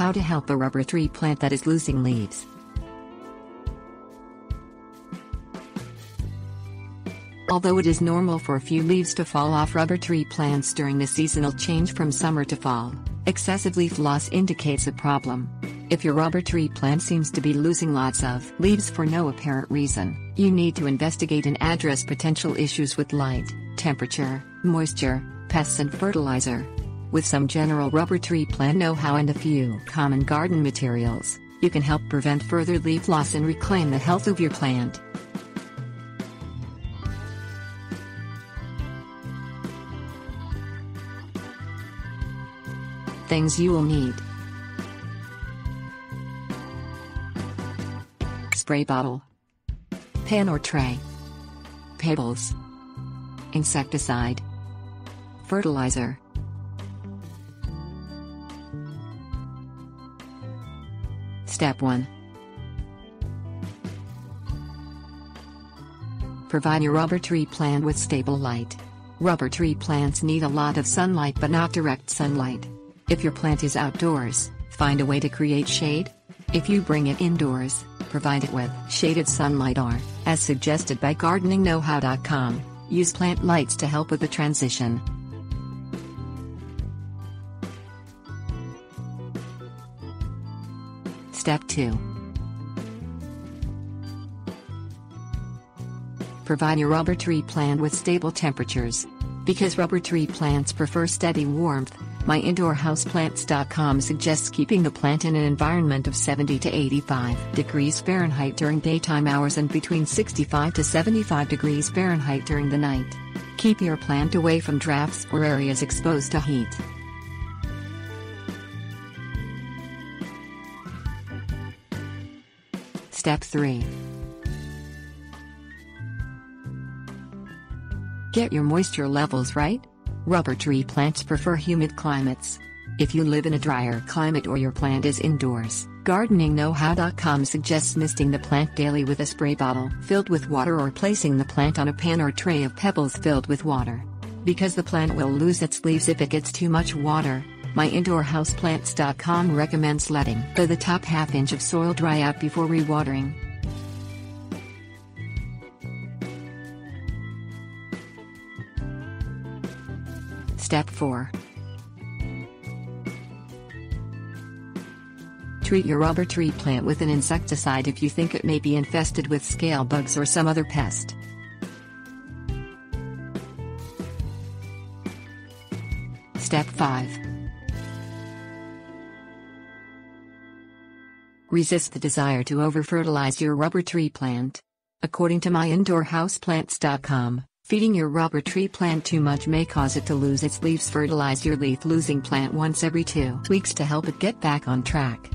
How to help a rubber tree plant that is losing leaves. Although it is normal for a few leaves to fall off rubber tree plants during the seasonal change from summer to fall, excessive leaf loss indicates a problem. If your rubber tree plant seems to be losing lots of leaves for no apparent reason, you need to investigate and address potential issues with light, temperature, moisture, pests and fertilizer. With some general rubber tree plant know-how and a few common garden materials, you can help prevent further leaf loss and reclaim the health of your plant. Things you will need Spray bottle, pan or tray, pebbles, insecticide, fertilizer. Step 1 Provide your rubber tree plant with stable light. Rubber tree plants need a lot of sunlight but not direct sunlight. If your plant is outdoors, find a way to create shade. If you bring it indoors, provide it with shaded sunlight or, as suggested by gardeningknowhow.com, use plant lights to help with the transition. Step 2 Provide your rubber tree plant with stable temperatures. Because rubber tree plants prefer steady warmth, MyIndoorHouseplants.com suggests keeping the plant in an environment of 70 to 85 degrees Fahrenheit during daytime hours and between 65 to 75 degrees Fahrenheit during the night. Keep your plant away from drafts or areas exposed to heat. Step 3 Get your moisture levels right. Rubber tree plants prefer humid climates. If you live in a drier climate or your plant is indoors, gardeningknowhow.com suggests misting the plant daily with a spray bottle filled with water or placing the plant on a pan or tray of pebbles filled with water. Because the plant will lose its leaves if it gets too much water, myindoorhouseplants.com recommends letting the top half inch of soil dry out before rewatering. Step 4 Treat your rubber tree plant with an insecticide if you think it may be infested with scale bugs or some other pest. Step 5 Resist the desire to over-fertilize your rubber tree plant. According to myindoorhouseplants.com, Feeding your rubber tree plant too much may cause it to lose its leaves. Fertilize your leaf losing plant once every two weeks to help it get back on track.